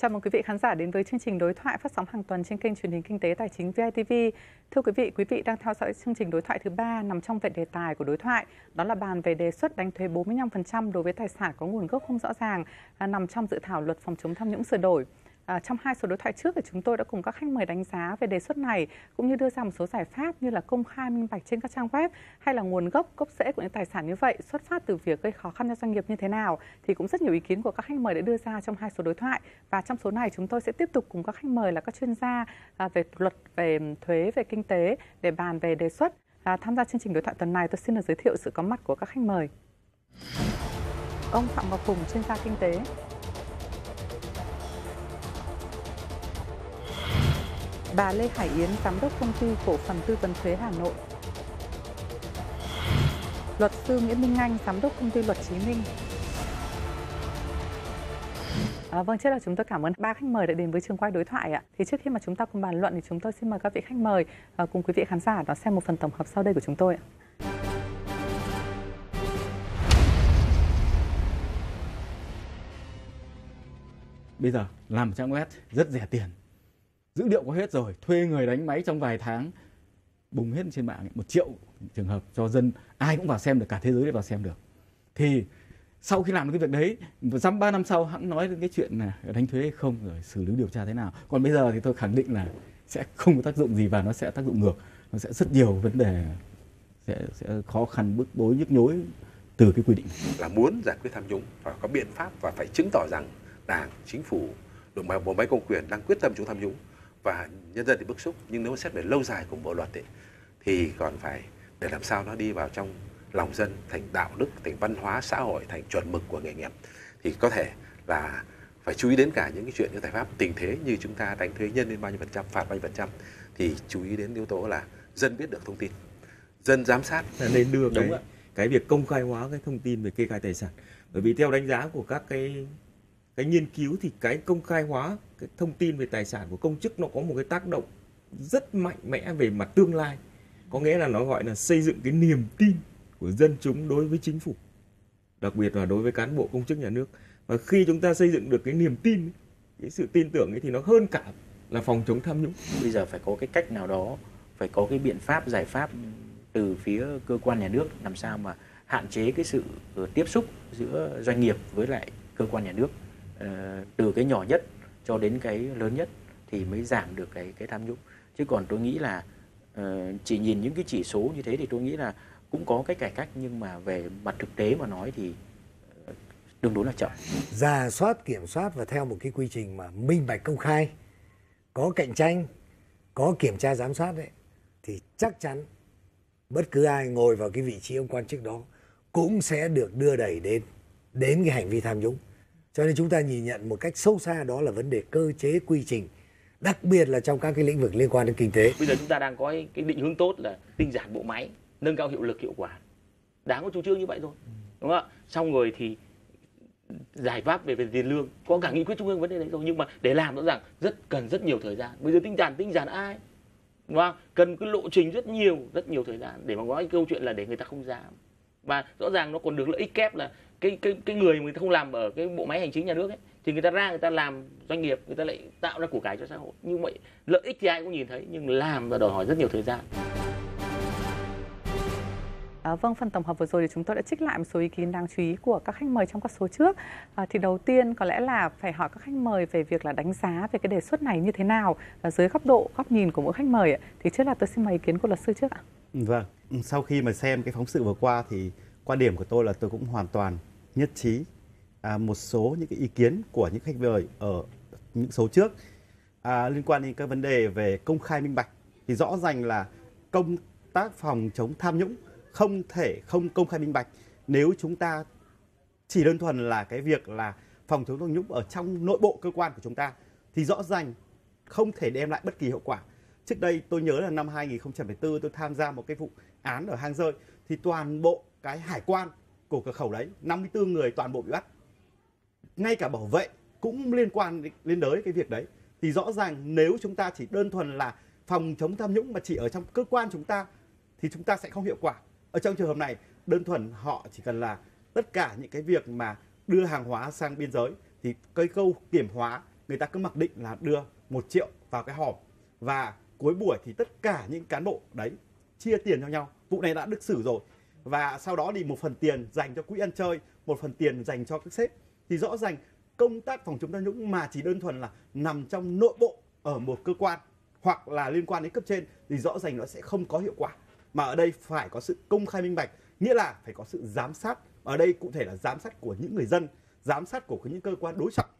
Chào mừng quý vị khán giả đến với chương trình đối thoại phát sóng hàng tuần trên kênh truyền hình kinh tế tài chính VITV. Thưa quý vị, quý vị đang theo dõi chương trình đối thoại thứ ba nằm trong vệ đề tài của đối thoại, đó là bàn về đề xuất đánh thuế 45% đối với tài sản có nguồn gốc không rõ ràng nằm trong dự thảo luật phòng chống tham nhũng sửa đổi. À, trong hai số đối thoại trước thì chúng tôi đã cùng các khách mời đánh giá về đề xuất này cũng như đưa ra một số giải pháp như là công khai minh bạch trên các trang web hay là nguồn gốc gốc rễ của những tài sản như vậy xuất phát từ việc gây khó khăn cho doanh nghiệp như thế nào. Thì cũng rất nhiều ý kiến của các khách mời đã đưa ra trong hai số đối thoại. Và trong số này chúng tôi sẽ tiếp tục cùng các khách mời là các chuyên gia à, về luật về thuế về kinh tế để bàn về đề xuất. À, tham gia chương trình đối thoại tuần này tôi xin được giới thiệu sự có mặt của các khách mời. Ông Phạm Ngọc Hùng chuyên gia kinh tế. Bà Lê Hải Yến, giám đốc công ty cổ phần tư vấn thuế Hà Nội. Luật sư Nguyễn Minh Anh, giám đốc công ty Luật Chí Minh. À, vâng, trước là chúng tôi cảm ơn ba khách mời đã đến với trường quay đối thoại ạ. Thì trước khi mà chúng ta cùng bàn luận thì chúng tôi xin mời các vị khách mời à, cùng quý vị khán giả đón xem một phần tổng hợp sau đây của chúng tôi ạ. Bây giờ làm trang web rất rẻ tiền dữ liệu có hết rồi, thuê người đánh máy trong vài tháng, bùng hết trên mạng một triệu trường hợp cho dân, ai cũng vào xem được, cả thế giới đều vào xem được. Thì sau khi làm được cái việc đấy dăm, ba năm sau hãng nói đến cái chuyện là đánh thuế hay không, rồi xử lý điều tra thế nào. Còn bây giờ thì tôi khẳng định là sẽ không có tác dụng gì và nó sẽ tác dụng ngược. Nó sẽ rất nhiều vấn đề, sẽ sẽ khó khăn, bức bối, nhức nhối từ cái quy định. Là muốn giải quyết tham nhũng phải có biện pháp và phải chứng tỏ rằng đảng, chính phủ bộ máy công quyền đang quyết tâm chống tham nhũng và nhân dân thì bức xúc. Nhưng nếu xét về lâu dài của bộ luật ấy, thì còn phải để làm sao nó đi vào trong lòng dân thành đạo đức thành văn hóa xã hội thành chuẩn mực của nghề nghiệp. Thì có thể là phải chú ý đến cả những cái chuyện những giải pháp tình thế như chúng ta đánh thuế nhân lên bao nhiêu phần trăm phạt bao nhiêu phần trăm thì chú ý đến yếu tố là dân biết được thông tin dân giám sát. Nên đưa cái cái việc công khai hóa cái thông tin về kê khai tài sản. Bởi vì theo đánh giá của các cái cái nghiên cứu thì cái công khai hóa, cái thông tin về tài sản của công chức nó có một cái tác động rất mạnh mẽ về mặt tương lai. Có nghĩa là nó gọi là xây dựng cái niềm tin của dân chúng đối với chính phủ, đặc biệt là đối với cán bộ công chức nhà nước. Và khi chúng ta xây dựng được cái niềm tin, cái sự tin tưởng ấy thì nó hơn cả là phòng chống tham nhũng. Bây giờ phải có cái cách nào đó, phải có cái biện pháp, giải pháp từ phía cơ quan nhà nước làm sao mà hạn chế cái sự tiếp xúc giữa doanh nghiệp với lại cơ quan nhà nước? Ờ, từ cái nhỏ nhất cho đến cái lớn nhất thì mới giảm được cái cái tham nhũng. Chứ còn tôi nghĩ là ờ, chỉ nhìn những cái chỉ số như thế thì tôi nghĩ là cũng có cái cải cách, nhưng mà về mặt thực tế mà nói thì ờ, tương đối là chậm. Giả soát, kiểm soát và theo một cái quy trình mà minh bạch, công khai, có cạnh tranh, có kiểm tra, giám sát đấy thì chắc chắn bất cứ ai ngồi vào cái vị trí ông quan chức đó cũng sẽ được đưa đẩy đến đến cái hành vi tham nhũng cho nên chúng ta nhìn nhận một cách sâu xa đó là vấn đề cơ chế quy trình, đặc biệt là trong các cái lĩnh vực liên quan đến kinh tế. Bây giờ chúng ta đang có cái định hướng tốt là tinh giản bộ máy, nâng cao hiệu lực hiệu quả. Đáng có chủ trương như vậy thôi, đúng không ạ? Xong rồi thì giải pháp về về tiền lương, có cả nghị quyết trung ương vấn đề đấy rồi nhưng mà để làm rõ ràng, rất cần rất nhiều thời gian. Bây giờ tinh giản tinh giản ai? Đúng không cần cái lộ trình rất nhiều rất nhiều thời gian để mà nói câu chuyện là để người ta không dám. Và rõ ràng nó còn được lợi ích kép là cái cái cái người mà người ta không làm ở cái bộ máy hành chính nhà nước ấy thì người ta ra người ta làm doanh nghiệp người ta lại tạo ra của cải cho xã hội như vậy lợi ích thì ai cũng nhìn thấy nhưng làm là đòi hỏi rất nhiều thời gian À, vâng, phần tổng hợp vừa rồi thì chúng tôi đã trích lại một số ý kiến đáng chú ý của các khách mời trong các số trước. À, thì đầu tiên có lẽ là phải hỏi các khách mời về việc là đánh giá về cái đề xuất này như thế nào và dưới góc độ, góc nhìn của mỗi khách mời. Ạ. Thì trước là tôi xin mời ý kiến của luật sư trước ạ. Vâng, sau khi mà xem cái phóng sự vừa qua thì quan điểm của tôi là tôi cũng hoàn toàn nhất trí à, một số những cái ý kiến của những khách mời ở những số trước à, liên quan đến các vấn đề về công khai minh bạch thì rõ ràng là công tác phòng chống tham nhũng không thể không công khai minh bạch nếu chúng ta chỉ đơn thuần là cái việc là phòng chống tham nhũng ở trong nội bộ cơ quan của chúng ta thì rõ ràng không thể đem lại bất kỳ hiệu quả. Trước đây tôi nhớ là năm 2004 tôi tham gia một cái vụ án ở hang rơi thì toàn bộ cái hải quan của cửa khẩu đấy 54 người toàn bộ bị bắt. Ngay cả bảo vệ cũng liên quan liên tới cái việc đấy. Thì rõ ràng nếu chúng ta chỉ đơn thuần là phòng chống tham nhũng mà chỉ ở trong cơ quan chúng ta, thì chúng ta sẽ không hiệu quả. Ở trong trường hợp này, đơn thuần họ chỉ cần là tất cả những cái việc mà đưa hàng hóa sang biên giới, thì cây câu kiểm hóa, người ta cứ mặc định là đưa một triệu vào cái hòm. Và cuối buổi thì tất cả những cán bộ đấy chia tiền cho nhau. Vụ này đã được xử rồi và sau đó thì một phần tiền dành cho quỹ ăn chơi, một phần tiền dành cho các sếp. Thì rõ ràng công tác phòng chống tham nhũng mà chỉ đơn thuần là nằm trong nội bộ ở một cơ quan hoặc là liên quan đến cấp trên thì rõ ràng nó sẽ không có hiệu quả. Mà ở đây phải có sự công khai minh bạch, nghĩa là phải có sự giám sát. Ở đây cụ thể là giám sát của những người dân, giám sát của những cơ quan đối trọng,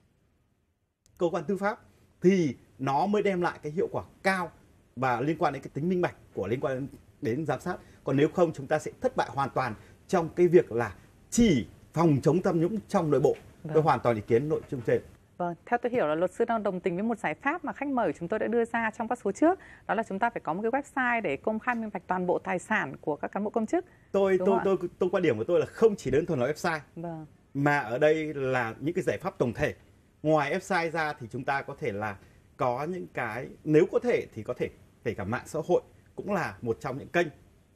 cơ quan tư pháp thì nó mới đem lại cái hiệu quả cao và liên quan đến cái tính minh bạch của, liên quan đến giám sát còn nếu không chúng ta sẽ thất bại hoàn toàn trong cái việc là chỉ phòng chống tham nhũng trong nội bộ tôi Vâng. hoàn toàn ý kiến nội dung trên Vâng, theo tôi hiểu là luật sư đang đồng tình với một giải pháp mà khách mời của chúng tôi đã đưa ra trong các số trước, đó là chúng ta phải có một cái website để công khai minh bạch toàn bộ tài sản của các cán bộ công chức. tôi tôi không tôi tôi quan điểm của tôi là không chỉ đơn thuần là website Vâng, mà ở đây là những cái giải pháp tổng thể ngoài website ra thì chúng ta có thể là có những cái nếu có thể thì có thể kể cả mạng xã hội cũng là một trong những kênh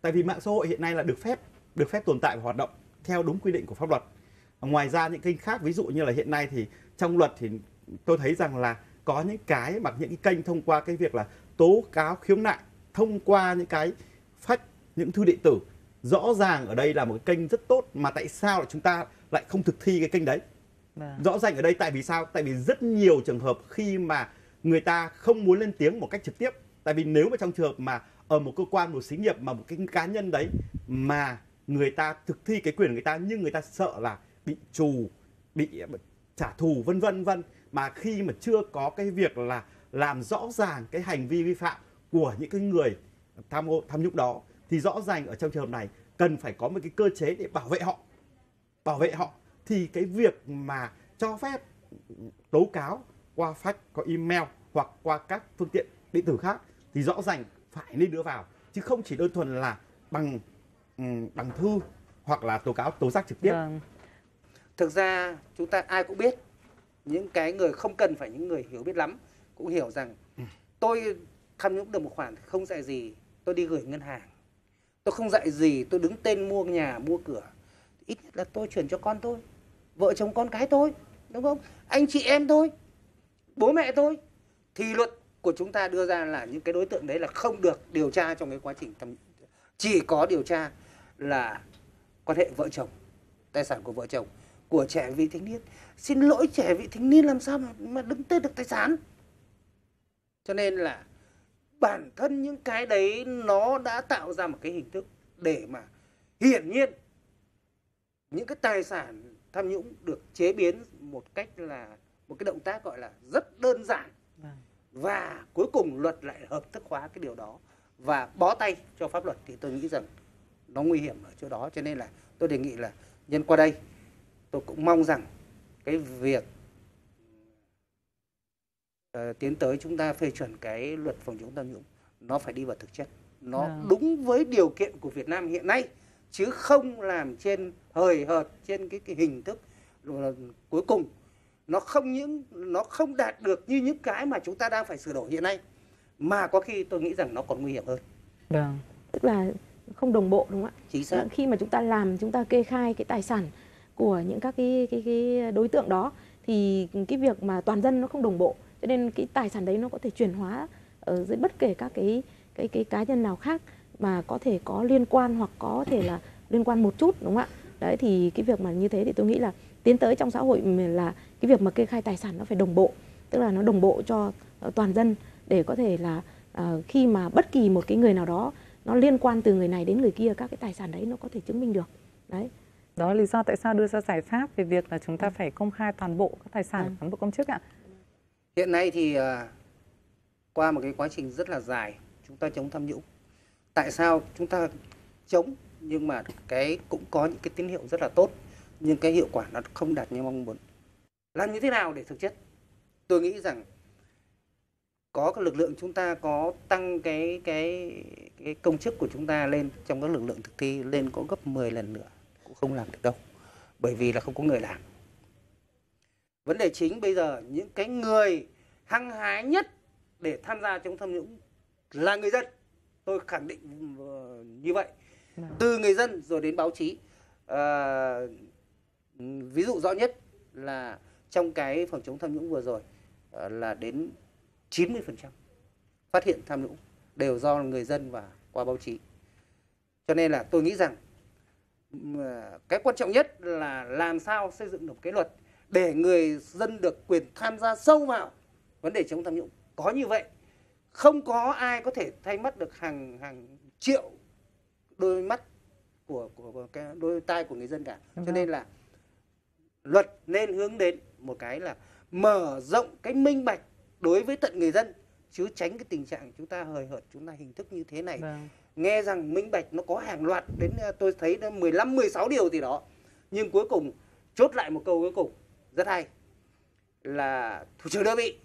tại vì mạng xã hội hiện nay là được phép được phép tồn tại và hoạt động theo đúng quy định của pháp luật. Ngoài ra những kênh khác ví dụ như là hiện nay thì trong luật thì tôi thấy rằng là có những cái mà những cái kênh thông qua cái việc là tố cáo khiếu nại thông qua những cái phách những thư điện tử. Rõ ràng ở đây là một cái kênh rất tốt mà tại sao lại chúng ta lại không thực thi cái kênh đấy? Vâng, rõ ràng ở đây tại vì sao? Tại vì rất nhiều trường hợp khi mà người ta không muốn lên tiếng một cách trực tiếp. Tại vì nếu mà trong trường hợp mà ở một cơ quan một xí nghiệp mà một cái cá nhân đấy mà người ta thực thi cái quyền của người ta nhưng người ta sợ là bị trù, ờ, bị trả thù, vân vân vân. Mà khi mà chưa có cái việc là làm rõ ràng cái hành vi vi phạm của những cái người tham ô, tham nhũng đó, thì rõ ràng ở trong trường hợp này cần phải có một cái cơ chế để bảo vệ họ. Bảo vệ họ. Thì cái việc mà cho phép tố cáo qua fax, qua email hoặc qua các phương tiện điện tử khác thì rõ ràng phải nên đưa vào chứ không chỉ đơn thuần là bằng ừm, bằng thư hoặc là tố cáo tố giác trực tiếp. Vâng, thực ra chúng ta ai cũng biết những cái người không cần phải những người hiểu biết lắm cũng hiểu rằng tôi tham nhũng được một khoản không dạy gì tôi đi gửi ngân hàng. Tôi không dạy gì tôi đứng tên mua nhà mua cửa. Ít nhất là tôi chuyển cho con tôi vợ chồng con cái tôi đúng không? Anh chị em tôi bố mẹ tôi. Thì luật của chúng ta đưa ra là những cái đối tượng đấy là không được điều tra trong cái quá trình thẩm chỉ có điều tra là quan hệ vợ chồng tài sản của vợ chồng của trẻ vị thanh niên xin lỗi trẻ vị thanh niên làm sao mà, mà đứng tên được tài sản cho nên là bản thân những cái đấy nó đã tạo ra một cái hình thức để mà hiển nhiên những cái tài sản tham nhũng được chế biến một cách là một cái động tác gọi là rất đơn giản và cuối cùng luật lại hợp thức hóa cái điều đó và bó tay cho pháp luật thì tôi nghĩ rằng nó nguy hiểm ở chỗ đó cho nên là tôi đề nghị là nhân qua đây tôi cũng mong rằng cái việc ờ, tiến tới chúng ta phê chuẩn cái luật phòng chống tham nhũng nó phải đi vào thực chất nó Vâng. đúng với điều kiện của Việt Nam hiện nay chứ không làm trên hời hợt trên cái, cái hình thức rồi là cuối cùng nó không những nó không đạt được như những cái mà chúng ta đang phải sửa đổi hiện nay mà có khi tôi nghĩ rằng nó còn nguy hiểm hơn. Vâng, tức là không đồng bộ đúng không ạ? Chính xác. Khi mà chúng ta làm chúng ta kê khai cái tài sản của những các cái cái cái đối tượng đó thì cái việc mà toàn dân nó không đồng bộ cho nên cái tài sản đấy nó có thể chuyển hóa ở dưới bất kể các cái cái cái cá nhân nào khác mà có thể có liên quan hoặc có thể là liên quan một chút đúng không ạ? Đấy thì cái việc mà như thế thì tôi nghĩ là tiến tới trong xã hội là cái việc mà kê khai tài sản nó phải đồng bộ tức là nó đồng bộ cho ờ, toàn dân để có thể là ờ, khi mà bất kỳ một cái người nào đó nó liên quan từ người này đến người kia các cái tài sản đấy nó có thể chứng minh được đấy đó là lý do tại sao đưa ra giải pháp về việc là chúng ta phải công khai toàn bộ các tài sản của Vâng. cán bộ công chức ạ. Hiện nay thì à, qua một cái quá trình rất là dài chúng ta chống tham nhũng. Tại sao chúng ta chống nhưng mà cái cũng có những cái tín hiệu rất là tốt nhưng cái hiệu quả nó không đạt như mong muốn. Làm như thế nào để thực chất? Tôi nghĩ rằng có cái lực lượng chúng ta có tăng cái cái cái công chức của chúng ta lên trong các lực lượng thực thi lên có gấp 10 lần nữa cũng không làm được đâu. Bởi vì là không có người làm. Vấn đề chính bây giờ những cái người hăng hái nhất để tham gia chống tham nhũng là người dân. Tôi khẳng định ờ, như vậy. Vâng. Từ người dân rồi đến báo chí. Ờ, ví dụ rõ nhất là trong cái phòng chống tham nhũng vừa rồi ờ, là đến 90% phát hiện tham nhũng đều do người dân và qua báo chí. Cho nên là tôi nghĩ rằng ờ, cái quan trọng nhất là làm sao xây dựng được cái luật để người dân được quyền tham gia sâu vào vấn đề chống tham nhũng. Có như vậy, không có ai có thể thay mất được hàng hàng triệu đôi mắt của của, của cái đôi tai của người dân cả. Cho nên là luật nên hướng đến một cái là mở rộng cái minh bạch đối với tận người dân chứ tránh cái tình trạng chúng ta hời hợt chúng ta hình thức như thế này. Vâng. nghe rằng minh bạch nó có hàng loạt đến ờ, tôi thấy nó 15 16 điều gì đó nhưng cuối cùng chốt lại một câu cuối cùng rất hay là thủ trưởng đơn vị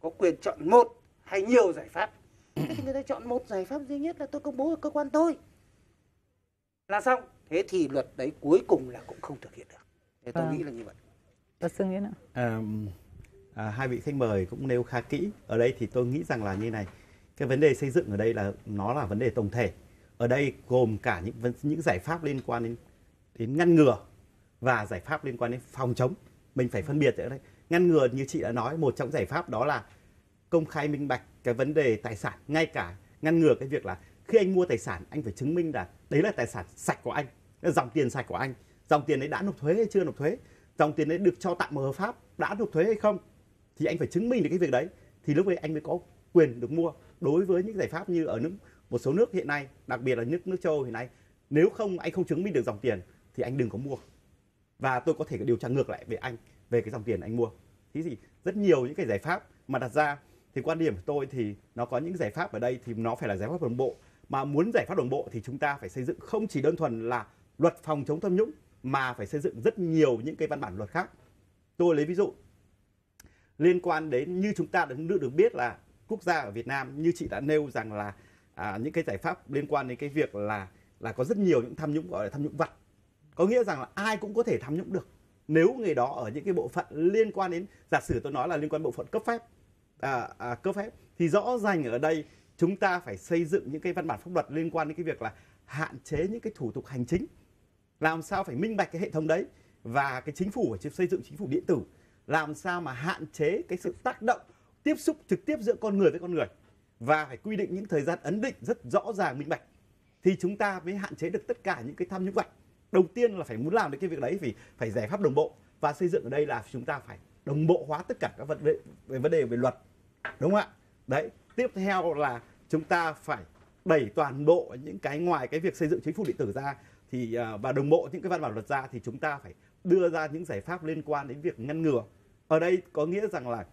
có quyền chọn một hay nhiều giải pháp. Thế thì người ta chọn một giải pháp duy nhất là tôi công bố ở cơ quan tôi. Là xong. Thế thì luật đấy cuối cùng là cũng không thực hiện được thế tôi Vâng. nghĩ là như vậy Luật sư Nguyễn ạ. À, à, hai vị khách mời cũng nêu khá kỹ. Ở đây thì tôi nghĩ rằng là như này. Cái vấn đề xây dựng ở đây là nó là vấn đề tổng thể. Ở đây gồm cả những những giải pháp liên quan đến đến ngăn ngừa và giải pháp liên quan đến phòng chống. Mình phải phân biệt ở đây. Ngăn ngừa như chị đã nói, một trong giải pháp đó là công khai minh bạch cái vấn đề tài sản, ngay cả ngăn ngừa cái việc là khi anh mua tài sản anh phải chứng minh là đấy là tài sản sạch của anh, là dòng tiền sạch của anh, dòng tiền đấy đã nộp thuế hay chưa nộp thuế, dòng tiền đấy được cho tạm hợp pháp đã nộp thuế hay không? Thì anh phải chứng minh được cái việc đấy. Thì lúc ấy anh mới có quyền được mua. Đối với những giải pháp như ở nước một số nước hiện nay đặc biệt là nước nước châu Âu hiện nay nếu không anh không chứng minh được dòng tiền thì anh đừng có mua. Và tôi có thể điều tra ngược lại về anh về cái dòng tiền anh mua. Thế gì rất nhiều những cái giải pháp mà đặt ra. Thì quan điểm của tôi thì nó có những giải pháp ở đây thì nó phải là giải pháp đồng bộ. Mà muốn giải pháp đồng bộ thì chúng ta phải xây dựng không chỉ đơn thuần là luật phòng chống tham nhũng mà phải xây dựng rất nhiều những cái văn bản luật khác. Tôi lấy ví dụ liên quan đến như chúng ta đã được được biết là quốc gia ở Việt Nam như chị đã nêu rằng là à, những cái giải pháp liên quan đến cái việc là là có rất nhiều những tham nhũng gọi là tham nhũng vặt có nghĩa rằng là ai cũng có thể tham nhũng được. Nếu người đó ở những cái bộ phận liên quan đến giả sử tôi nói là liên quan bộ phận cấp phép à, à, cấp phép thì rõ ràng ở đây chúng ta phải xây dựng những cái văn bản pháp luật liên quan đến cái việc là hạn chế những cái thủ tục hành chính làm sao phải minh bạch cái hệ thống đấy và cái chính phủ phải xây dựng chính phủ điện tử? Làm sao mà hạn chế cái sự tác động tiếp xúc trực tiếp giữa con người với con người? Và phải quy định những thời gian ấn định rất rõ ràng, minh bạch. Thì chúng ta mới hạn chế được tất cả những cái tham nhũng vặt đầu tiên là phải muốn làm được cái việc đấy vì phải giải pháp đồng bộ. Và xây dựng ở đây là chúng ta phải đồng bộ hóa tất cả các vấn đề, về vấn đề về luật. Đúng không ạ? Đấy, tiếp theo là chúng ta phải đẩy toàn bộ những cái ngoài cái việc xây dựng chính phủ điện tử ra thì à, và đồng bộ những cái văn bản luật ra thì chúng ta phải đưa ra những giải pháp liên quan đến việc ngăn ngừa. Ở đây có nghĩa rằng là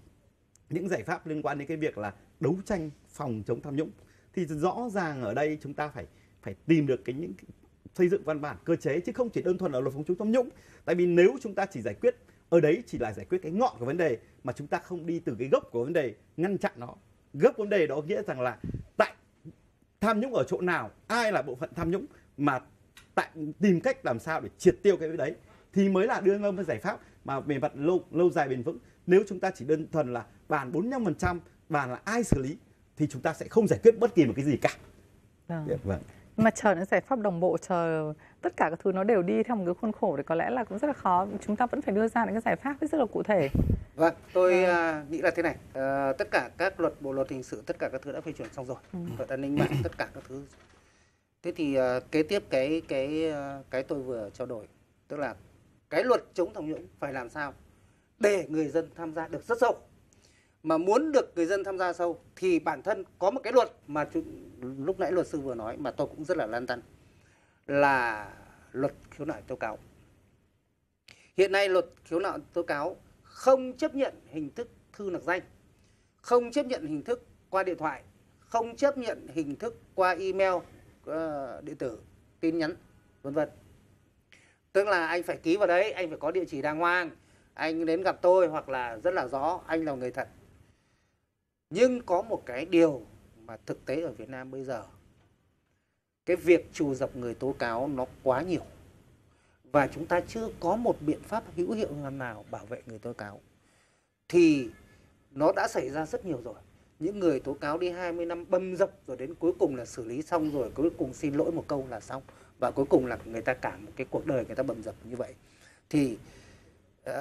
những giải pháp liên quan đến cái việc là đấu tranh phòng chống tham nhũng. Thì rõ ràng ở đây chúng ta phải phải tìm được cái những xây dựng văn bản cơ chế chứ không chỉ đơn thuần là luật phòng chống tham nhũng. Tại vì nếu chúng ta chỉ giải quyết, ở đấy chỉ là giải quyết cái ngọn của vấn đề mà chúng ta không đi từ cái gốc của vấn đề ngăn chặn nó. Gốc vấn đề đó nghĩa rằng là tại tham nhũng ở chỗ nào, ai là bộ phận tham nhũng mà tại tìm cách làm sao để triệt tiêu cái đấy thì mới là đưa ra một giải pháp mà về mặt lâu lâu dài bền vững nếu chúng ta chỉ đơn thuần là bàn 45% bàn là ai xử lý thì chúng ta sẽ không giải quyết bất kỳ một cái gì cả Vâng. vâng mà chờ những giải pháp đồng bộ chờ tất cả các thứ nó đều đi theo một cái khuôn khổ thì có lẽ là cũng rất là khó chúng ta vẫn phải đưa ra những cái giải pháp rất là cụ thể Vâng, tôi à, nghĩ là thế này. Ờ, tất cả các luật, bộ luật hình sự, tất cả các thứ đã phê chuẩn xong rồi. Ừ. Luật an ninh mạng, tất cả các thứ. Thế thì uh, kế tiếp cái cái ờ, cái tôi vừa trao đổi, tức là cái luật chống tham nhũng phải làm sao để người dân tham gia được rất sâu. Mà muốn được người dân tham gia sâu thì bản thân có một cái luật mà chú, lúc nãy luật sư vừa nói mà tôi cũng rất là lan tăn là luật khiếu nại tố cáo. Hiện nay luật khiếu nại tố cáo không chấp nhận hình thức thư nặc danh, không chấp nhận hình thức qua điện thoại, không chấp nhận hình thức qua email Ờ, điện tử, tin nhắn, vân vân. Tức là anh phải ký vào đấy, anh phải có địa chỉ đàng hoàng, anh đến gặp tôi hoặc là rất là rõ anh là người thật. Nhưng có một cái điều mà thực tế ở Việt Nam bây giờ cái việc trù dập người tố cáo nó quá nhiều và chúng ta chưa có một biện pháp hữu hiệu nào bảo vệ người tố cáo thì nó đã xảy ra rất nhiều rồi những người tố cáo đi 20 năm bầm dập rồi đến cuối cùng là xử lý xong rồi cuối cùng xin lỗi một câu là xong. Và cuối cùng là người ta cả một cái cuộc đời người ta bầm dập như vậy. Thì uh,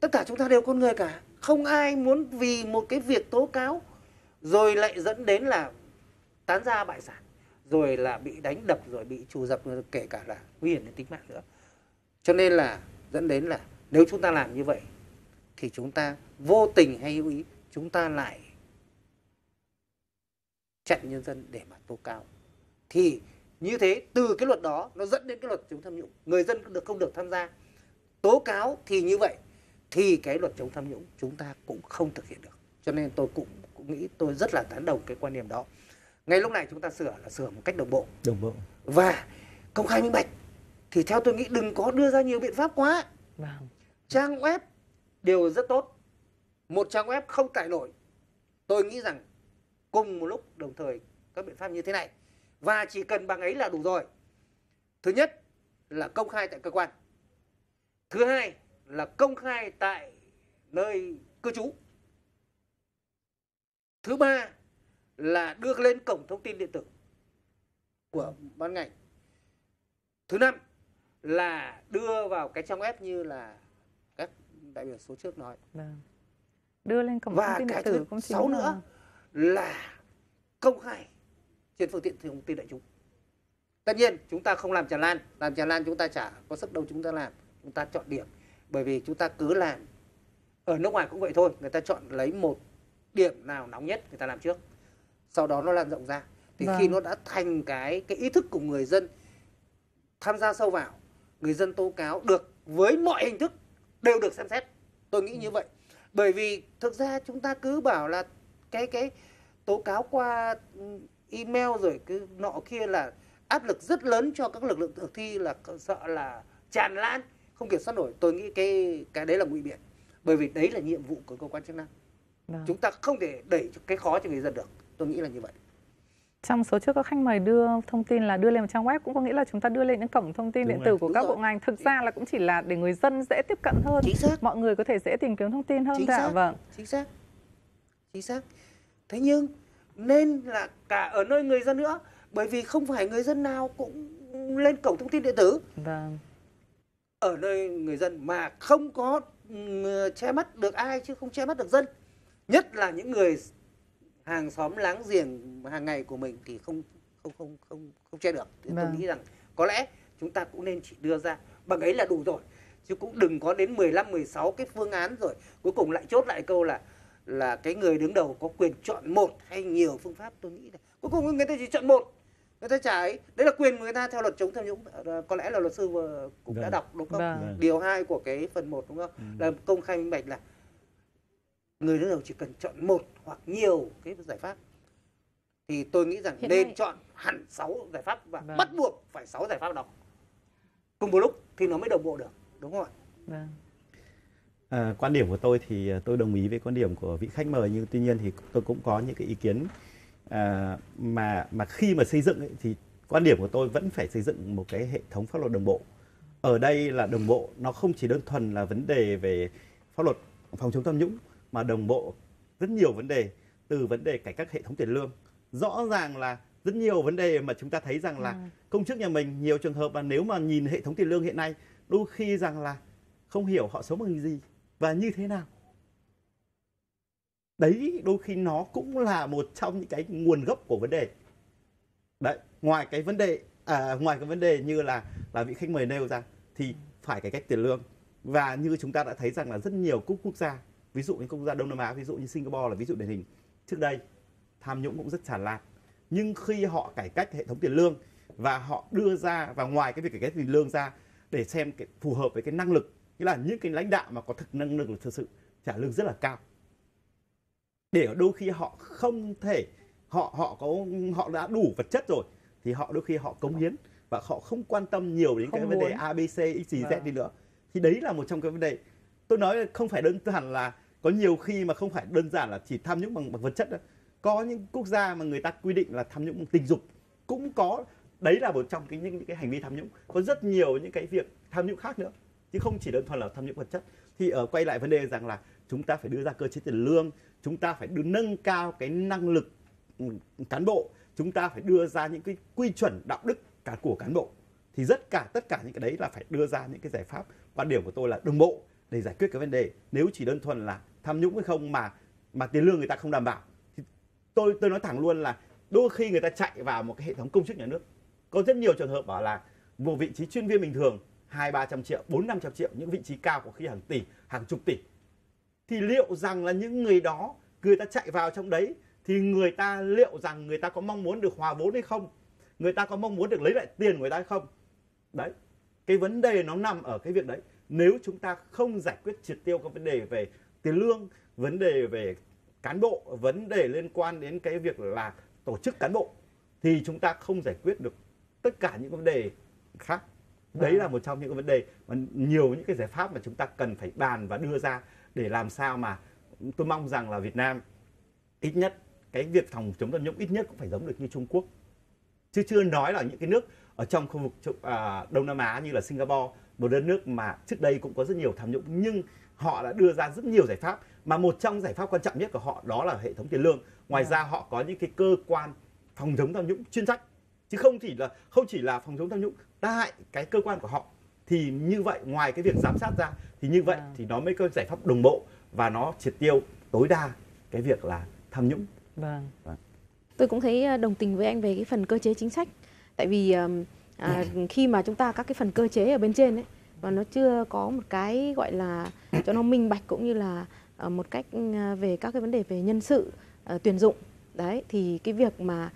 tất cả chúng ta đều con người cả. Không ai muốn vì một cái việc tố cáo rồi lại dẫn đến là tán ra bại sản rồi là bị đánh đập rồi bị trù dập kể cả là nguy hiểm đến tính mạng nữa. Cho nên là dẫn đến là nếu chúng ta làm như vậy thì chúng ta vô tình hay hữu ý chúng ta lại chặn nhân dân để mà tố cáo. Thì như thế từ cái luật đó nó dẫn đến cái luật chống tham nhũng. Người dân được không được tham gia. Tố cáo thì như vậy thì cái luật chống tham nhũng chúng ta cũng không thực hiện được. Cho nên tôi cũng, cũng nghĩ tôi rất là tán đồng cái quan điểm đó. Ngay lúc này chúng ta sửa là sửa một cách đồng bộ. Đồng bộ. Và công khai minh bạch. Thì theo tôi nghĩ đừng có đưa ra nhiều biện pháp quá. Vâng. trang web đều rất tốt. Một trang web không tải nổi. Tôi nghĩ rằng cùng một lúc đồng thời các biện pháp như thế này. Và chỉ cần bằng ấy là đủ rồi. Thứ nhất là công khai tại cơ quan. Thứ hai là công khai tại nơi cư trú. Thứ ba là đưa lên cổng thông tin điện tử của ban ngành. Thứ năm là đưa vào cái trang web như là các đại biểu số trước nói. Vâng. Đưa lên cổng và thông tin điện tử cũng chính sáu nữa là công khai trên phương tiện thông tin đại chúng. Tất nhiên chúng ta không làm tràn lan. Làm tràn lan chúng ta chả có sức đâu chúng ta làm. Chúng ta chọn điểm. Bởi vì chúng ta cứ làm ở nước ngoài cũng vậy thôi. Người ta chọn lấy một điểm nào nóng nhất người ta làm trước. Sau đó nó lan rộng ra. Thì Vâng. khi nó đã thành cái cái ý thức của người dân tham gia sâu vào người dân tố cáo được với mọi hình thức đều được xem xét. Tôi nghĩ như vậy. Bởi vì thực ra chúng ta cứ bảo là cái cái tố cáo qua ừ, email rồi cứ nọ kia là áp lực rất lớn cho các lực lượng thực thi là sợ là tràn lan không kiểm soát nổi tôi nghĩ cái cái đấy là ngụy biện bởi vì đấy là nhiệm vụ của cơ quan chức năng Vâng. chúng ta không thể đẩy cái khó cho người dân được tôi nghĩ là như vậy Trong số trước các khách mời đưa thông tin là đưa lên một trang web cũng có nghĩa là chúng ta đưa lên những cổng thông tin Đúng điện rồi. tử của Đúng các rồi. bộ ngành. Thực ra là cũng chỉ là để người dân dễ tiếp cận hơn. chính xác Mọi người có thể dễ tìm kiếm thông tin hơn Chính xác. Vâng. chính xác chính xác. Thế nhưng nên là cả ở nơi người dân nữa bởi vì không phải người dân nào cũng lên cổng thông tin điện tử. Vâng. ở nơi người dân mà không có che mắt được ai chứ không che mắt được dân. Nhất là những người hàng xóm láng giềng hàng ngày của mình thì không không không không không che được. Thì tôi Vâng. nghĩ rằng có lẽ chúng ta cũng nên chỉ đưa ra bằng ấy là đủ rồi. Chứ cũng đừng có đến 15 16 cái phương án rồi cuối cùng lại chốt lại câu là là cái người đứng đầu có quyền chọn một hay nhiều phương pháp tôi nghĩ là cuối cùng người ta chỉ chọn một người ta trả ấy đấy là quyền của người ta theo luật chống tham nhũng Ờ, có lẽ là luật sư vừa cũng đã Vâng. đọc đúng không Vâng. Vâng. điều 2 của cái phần 1 đúng không là công khai minh bạch là người đứng đầu chỉ cần chọn một hoặc nhiều cái giải pháp thì tôi nghĩ rằng Hiện nên nay- chọn hẳn 6 giải pháp và Vâng. bắt buộc phải 6 giải pháp đó cùng một lúc thì nó mới đồng bộ được đúng không ạ Vâng. À, quan điểm của tôi thì à, tôi đồng ý với quan điểm của vị khách mời nhưng tuy nhiên thì tôi cũng có những cái ý kiến à, mà mà khi mà xây dựng ấy, thì quan điểm của tôi vẫn phải xây dựng một cái hệ thống pháp luật đồng bộ. Ở đây là đồng bộ nó không chỉ đơn thuần là vấn đề về pháp luật phòng chống tham nhũng mà đồng bộ rất nhiều vấn đề từ vấn đề cải cách hệ thống tiền lương. Rõ ràng là rất nhiều vấn đề mà chúng ta thấy rằng là công chức nhà mình nhiều trường hợp mà nếu mà nhìn hệ thống tiền lương hiện nay đôi khi rằng là không hiểu họ sống bằng gì và như thế nào? Đấy đôi khi nó cũng là một trong những cái nguồn gốc của vấn đề. Đấy ngoài cái vấn đề à, ngoài cái vấn đề như là là vị khách mời nêu ra thì phải cải cách tiền lương. Và như chúng ta đã thấy rằng là rất nhiều quốc quốc gia ví dụ như quốc gia Đông Nam Á ví dụ như Singapore là ví dụ điển hình. Trước đây tham nhũng cũng rất tràn lan. Nhưng khi họ cải cách hệ thống tiền lương và họ đưa ra và ngoài cái việc cải cách tiền lương ra để xem cái phù hợp với cái năng lực nghĩa là những cái lãnh đạo mà có thực năng lực thực sự trả lương rất là cao. Để đôi khi họ không thể họ họ có họ đã đủ vật chất rồi thì họ đôi khi họ cống hiến và họ không quan tâm nhiều đến cái Không vấn đề muốn. A B C X Y Z Vâng. đi nữa. Thì đấy là một trong cái vấn đề. Tôi nói không phải đơn giản là có nhiều khi mà không phải đơn giản là chỉ tham nhũng bằng, bằng vật chất đâu. Có những quốc gia mà người ta quy định là tham nhũng bằng tình dục cũng có. Đấy là một trong cái những, những cái hành vi tham nhũng. Có rất nhiều những cái việc tham nhũng khác nữa chứ không chỉ đơn thuần là tham nhũng vật chất. Thì ở quay lại vấn đề rằng là chúng ta phải đưa ra cơ chế tiền lương, chúng ta phải đưa nâng cao cái năng lực ừ, cán bộ, chúng ta phải đưa ra những cái quy chuẩn đạo đức cả của cán bộ. Thì rất cả, tất cả những cái đấy là phải đưa ra những cái giải pháp. Quan điểm của tôi là đồng bộ để giải quyết cái vấn đề. Nếu chỉ đơn thuần là tham nhũng hay không mà mà tiền lương người ta không đảm bảo, thì tôi tôi nói thẳng luôn là đôi khi người ta chạy vào một cái hệ thống công chức nhà nước. Có rất nhiều trường hợp bảo là một vị trí chuyên viên bình thường hai, ba trăm triệu, bốn, năm trăm triệu, những vị trí cao có khi hàng tỷ, hàng chục tỷ. Thì liệu rằng là những người đó, người ta chạy vào trong đấy, thì người ta, liệu rằng người ta có mong muốn được hòa vốn hay không? Người ta có mong muốn được lấy lại tiền của người ta hay không? Đấy, cái vấn đề nó nằm ở cái việc đấy. Nếu chúng ta không giải quyết triệt tiêu các vấn đề về tiền lương, vấn đề về cán bộ, vấn đề liên quan đến cái việc là tổ chức cán bộ, thì chúng ta không giải quyết được tất cả những vấn đề khác đấy là một trong những cái vấn đề mà nhiều những cái giải pháp mà chúng ta cần phải bàn và đưa ra để làm sao mà tôi mong rằng là Việt Nam ít nhất cái việc phòng chống tham nhũng ít nhất cũng phải giống được như Trung Quốc. Chứ chưa nói là những cái nước ở trong khu vực à, Đông Nam Á như là Singapore một đất nước mà trước đây cũng có rất nhiều tham nhũng nhưng họ đã đưa ra rất nhiều giải pháp mà một trong giải pháp quan trọng nhất của họ đó là hệ thống tiền lương. Ngoài ra họ có những cái cơ quan phòng chống tham nhũng chuyên trách chứ không chỉ là không chỉ là phòng chống tham nhũng tại cái cơ quan của họ thì như vậy ngoài cái việc giám sát ra thì như vậy Vâng. thì nó mới có giải pháp đồng bộ và nó triệt tiêu tối đa cái việc là tham nhũng Vâng. Tôi cũng thấy ờ, đồng tình với anh về cái phần cơ chế chính sách. Tại vì ờm, à, khi mà chúng ta các cái phần cơ chế ở bên trên ấy và nó chưa có một cái gọi là cho nó minh bạch cũng như là ờ, một cách về các cái vấn đề về nhân sự tuyển dụng. Đấy thì cái việc mà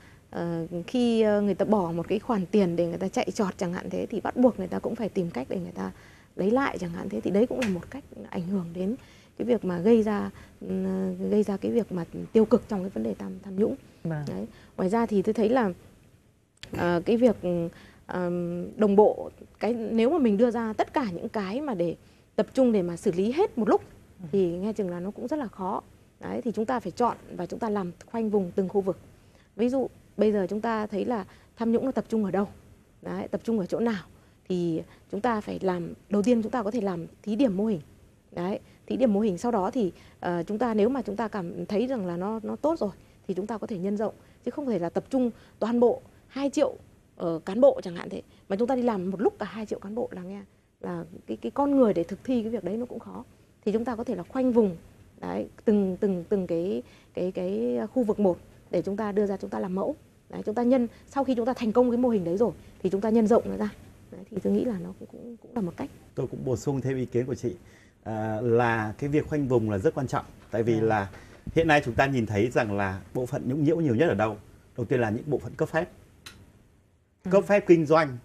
khi ờ, người ta bỏ một cái khoản tiền để người ta chạy trọt chẳng hạn thế thì bắt buộc người ta cũng phải tìm cách để người ta lấy lại chẳng hạn thế thì đấy cũng là một cách ảnh hưởng đến cái việc mà gây ra ừ, gây ra cái việc mà tiêu cực trong cái vấn đề tham tham nhũng. Vâng. Đấy. Ngoài ra thì tôi thấy là ờ, cái việc ờm, đồng bộ cái nếu mà mình đưa ra tất cả những cái mà để tập trung để mà xử lý hết một lúc thì nghe chừng là nó cũng rất là khó. Đấy thì chúng ta phải chọn và chúng ta làm khoanh vùng từng khu vực. Ví dụ bây giờ chúng ta thấy là tham nhũng nó tập trung ở đâu? Đấy, tập trung ở chỗ nào? Thì chúng ta phải làm đầu tiên chúng ta có thể làm thí điểm mô hình. Đấy, thí điểm mô hình sau đó thì uh, chúng ta nếu mà chúng ta cảm thấy rằng là nó nó tốt rồi thì chúng ta có thể nhân rộng chứ không thể là tập trung toàn bộ 2 triệu ở cán bộ chẳng hạn thế mà chúng ta đi làm một lúc cả 2 triệu cán bộ là nghe là cái cái con người để thực thi cái việc đấy nó cũng khó thì chúng ta có thể là khoanh vùng đấy từng từng từng cái cái cái khu vực một để chúng ta đưa ra chúng ta làm mẫu. Đấy chúng ta nhân sau khi chúng ta thành công cái mô hình đấy rồi thì chúng ta nhân rộng nó ra. Đấy, thì tôi nghĩ là nó cũng cũng, cũng là một cách. Tôi cũng bổ sung thêm ý kiến của chị. À, là cái việc khoanh vùng là rất quan trọng tại vì là hiện nay chúng ta nhìn thấy rằng là bộ phận nhũng nhiễu nhiều nhất ở đâu? Đầu tiên là những bộ phận cấp phép. Cấp phép kinh doanh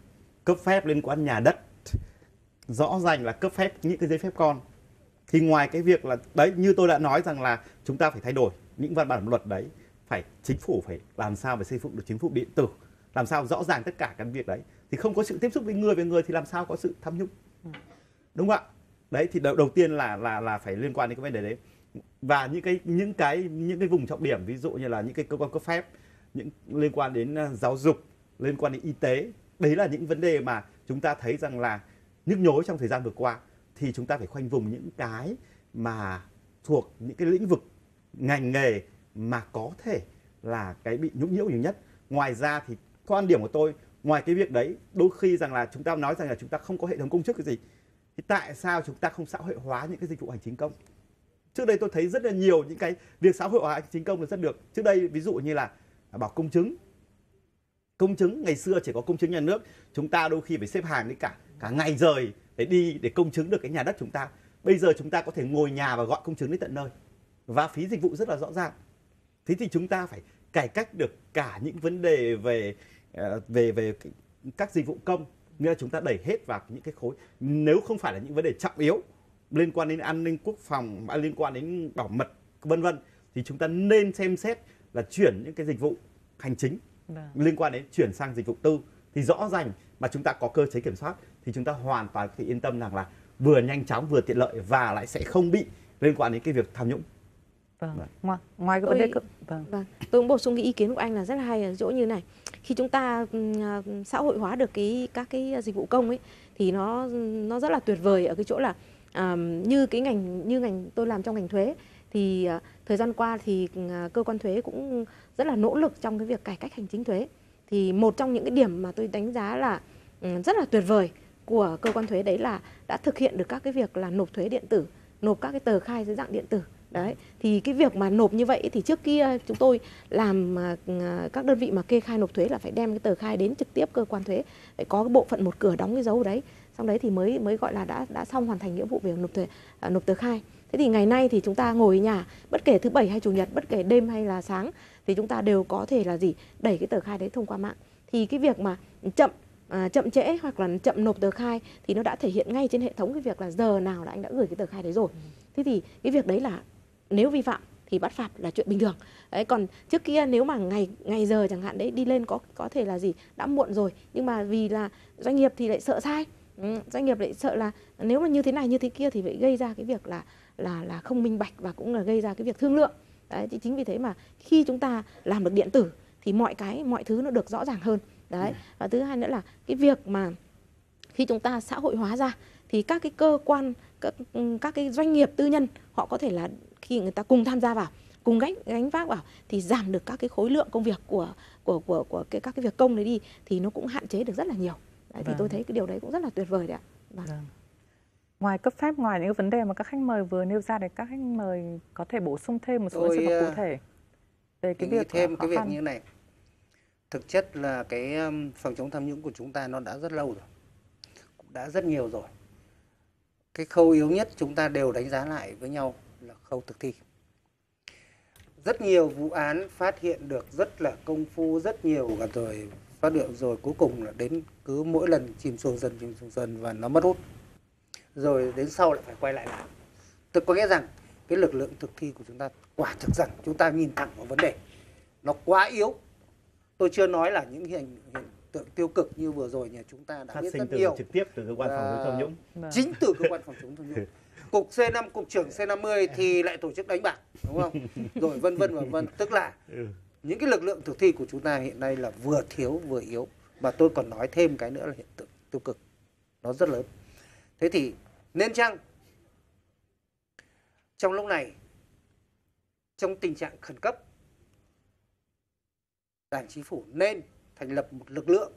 cấp phép liên quan nhà đất. Rõ ràng là cấp phép những cái giấy phép con. Thì ngoài cái việc là đấy như tôi đã nói rằng là chúng ta phải thay đổi những văn bản luật đấy phải chính phủ phải làm sao phải xây dựng được chính phủ điện tử làm sao rõ ràng tất cả các việc đấy thì không có sự tiếp xúc với người với người thì làm sao có sự tham nhũng? Đúng không ạ? Đấy thì đầu, đầu tiên là là là phải liên quan đến cái vấn đề đấy. Và những cái những cái những cái vùng trọng điểm ví dụ như là những cái cơ quan cấp phép những liên quan đến ờ, giáo dục liên quan đến y tế đấy là những vấn đề mà chúng ta thấy rằng là nhức nhối trong thời gian vừa qua thì chúng ta phải khoanh vùng những cái mà thuộc những cái lĩnh vực ngành nghề mà có thể là cái bị nhũng nhiễu nhiều nhất. Ngoài ra thì quan điểm của tôi, ngoài cái việc đấy, đôi khi rằng là chúng ta nói rằng là chúng ta không có hệ thống công chức cái gì, thì tại sao chúng ta không xã hội hóa những cái dịch vụ hành chính công? Trước đây tôi thấy rất là nhiều những cái việc xã hội hóa hành chính công là rất được. Trước đây ví dụ như là bảo công chứng. Công chứng, ngày xưa chỉ có công chứng nhà nước. Chúng ta đôi khi phải xếp hàng đến cả cả ngày rời để đi để công chứng được cái nhà đất chúng ta. Bây giờ chúng ta có thể ngồi nhà và gọi công chứng đến tận nơi. Và phí dịch vụ rất là rõ ràng thế thì chúng ta phải cải cách được cả những vấn đề về ờ, về về các dịch vụ công. Nghĩa là chúng ta đẩy hết vào những cái khối nếu không phải là những vấn đề trọng yếu liên quan đến an ninh quốc phòng à, liên quan đến bảo mật vân vân thì chúng ta nên xem xét là chuyển những cái dịch vụ hành chính Vâng. liên quan đến chuyển sang dịch vụ tư. Thì rõ ràng mà chúng ta có cơ chế kiểm soát thì chúng ta hoàn toàn có thể yên tâm rằng là vừa nhanh chóng vừa tiện lợi và lại sẽ không bị liên quan đến cái việc tham nhũng Vâng. Vâng. Ngoài, ngoài cái vấn đề Tôi- cơ... vâng. Vâng, tôi cũng bổ sung cái ý kiến của anh là rất là hay ở chỗ như này. Khi chúng ta ừm, à, xã hội hóa được cái các cái dịch vụ công ấy thì nó nó rất là tuyệt vời ở cái chỗ là à, như cái ngành như ngành tôi làm trong ngành thuế thì à, thời gian qua thì à, cơ quan thuế cũng rất là nỗ lực trong cái việc cải cách hành chính thuế. Thì một trong những cái điểm mà tôi đánh giá là ừm, rất là tuyệt vời của cơ quan thuế đấy là đã thực hiện được các cái việc là nộp thuế điện tử, nộp các cái tờ khai dưới dạng điện tử đấy thì cái việc mà nộp như vậy thì trước kia chúng tôi làm à, các đơn vị mà kê khai nộp thuế là phải đem cái tờ khai đến trực tiếp cơ quan thuế phải có cái bộ phận một cửa đóng cái dấu đấy xong đấy thì mới mới gọi là đã đã xong hoàn thành nghĩa vụ về nộp thuế à, nộp tờ khai. Thế thì ngày nay thì chúng ta ngồi ở nhà bất kể thứ bảy hay chủ nhật bất kể đêm hay là sáng thì chúng ta đều có thể là gì? Đẩy cái tờ khai đấy thông qua mạng. Thì cái việc mà chậm à, chậm trễ hoặc là chậm nộp tờ khai thì nó đã thể hiện ngay trên hệ thống cái việc là giờ nào là anh đã gửi cái tờ khai đấy rồi. Thế thì cái việc đấy là nếu vi phạm thì bắt phạt là chuyện bình thường. Đấy còn trước kia nếu mà ngày ngày giờ chẳng hạn đấy đi lên có có thể là gì đã muộn rồi nhưng mà vì là doanh nghiệp thì lại sợ sai. Ừ, doanh nghiệp lại sợ là nếu mà như thế này như thế kia thì phải gây ra cái việc là là là không minh bạch và cũng là gây ra cái việc thương lượng. Đấy thì chính vì thế mà khi chúng ta làm được điện tử thì mọi cái mọi thứ nó được rõ ràng hơn. Đấy và thứ hai nữa là cái việc mà khi chúng ta xã hội hóa ra thì các cái cơ quan các, các cái doanh nghiệp tư nhân họ có thể là khi người ta cùng tham gia vào cùng gánh gánh vác vào thì giảm được các cái khối lượng công việc của của của của cái các cái việc công đấy đi thì nó cũng hạn chế được rất là nhiều đấy, thì Vâng. tôi thấy cái điều đấy cũng rất là tuyệt vời đấy ạ vâng. Vâng. Ngoài cấp phép, ngoài những cái vấn đề mà các khách mời vừa nêu ra thì các khách mời có thể bổ sung thêm một số Tôi, trường hợp ờ, cụ thể về cái việc thêm khó cái việc như này thực chất là cái phòng chống tham nhũng của chúng ta nó đã rất lâu rồi cũng đã rất nhiều rồi cái khâu yếu nhất chúng ta đều đánh giá lại với nhau là khâu thực thi. Rất nhiều vụ án phát hiện được rất là công phu rất nhiều và rồi phát hiện rồi cuối cùng là đến cứ mỗi lần chìm xuồng dần chìm xuồng dần và nó mất hút. Rồi đến sau lại phải quay lại làm tức có nghĩa rằng cái lực lượng thực thi của chúng ta quả thực rằng chúng ta nhìn thẳng vào vấn đề. Nó quá yếu. Tôi chưa nói là những hiện, hiện tượng tiêu cực như vừa rồi nhà chúng ta đã phát biết sinh rất từ nhiều. trực tiếp từ cơ quan phòng chống tham nhũng. Vâng. chính từ cơ quan phòng chống tham nhũng cục C5 cục trưởng C50 thì lại tổ chức đánh bạc đúng không? Rồi vân vân và vân. Tức là Ừ. những cái lực lượng thực thi của chúng ta hiện nay là vừa thiếu vừa yếu. Và tôi còn nói thêm cái nữa là hiện tượng tiêu cực. Nó rất lớn. Thế thì nên chăng trong lúc này trong tình trạng khẩn cấp đảng chính phủ nên thành lập một lực lượng